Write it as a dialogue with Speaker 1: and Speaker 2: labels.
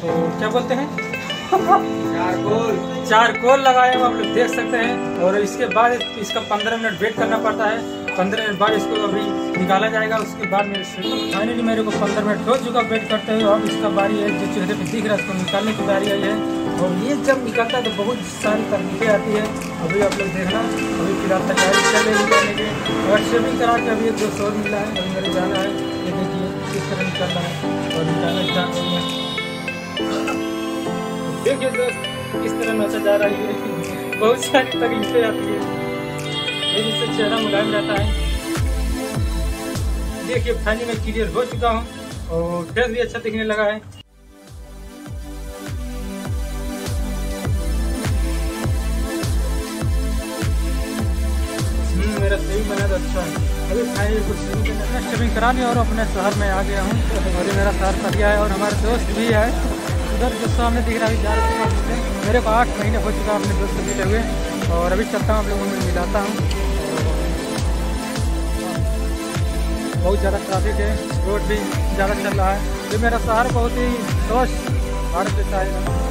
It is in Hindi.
Speaker 1: तो क्या बोलते हैं?
Speaker 2: चारकोल।
Speaker 1: चारकोल लगाए हम आप लोग देख सकते हैं। और इसके बाद इसका पंद्रह मिनट वेट करना पड़ता है। पंद्रह मिनट बाद इसको अभी निकाला जाएगा। उसके बाद मेरे फाइनली मेरे को पंद्रह मिनट हो चुका वेट करते हुए। अब इसका बारी है, जो चेहरे पे दिख रहा है, उसको निकालने की बारी आई है। और ये जब निकलता है तो बहुत सारी तकलीफें आती है। अभी आप लोग देखना। अभी फ़िलहाल तैयारी चल रही निकालने की और शेविंग करा के अभी एक दो सौ मिला है, अभी मेरे जाना है। ये देखिए किस तरह निकालना हो। देखिए दोस्त तरह नचा जा रहा है। बहुत सारी तकलीफें आती है। इससे चेहरा मुलायम है। देखिए क्लियर हो चुका हूँ और फेस भी अच्छा दिखने लगा है। हम्म, मेरा सही बना तो अच्छा है। अभी कुछ करा लिया और अपने शहर में आ गया हूँ। ये मेरा शहर सरिया है और हमारे दोस्त भी है। उधर जो सामने दिख रहा है जा रहा है। मेरे को आठ महीने हो चुका अपने दोस्त मिले हुए। और अभी चलता हूँ आप लोगों में मिलाता हूँ। बहुत ज़्यादा ट्रैफ़िक है, रोड भी ज़्यादा चल रहा है। ये मेरा शहर बहुत ही स्वस्थ भारत देता है